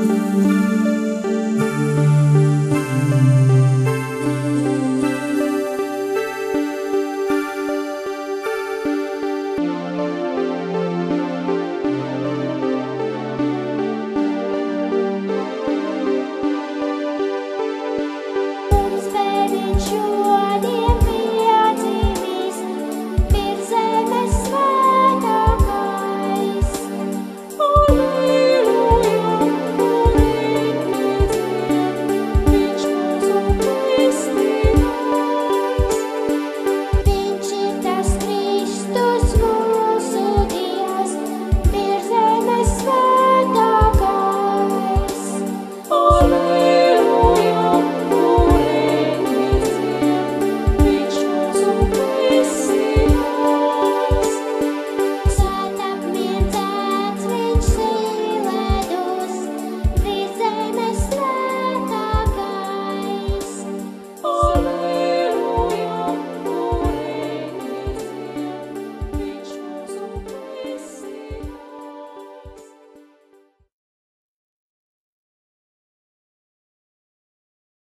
Música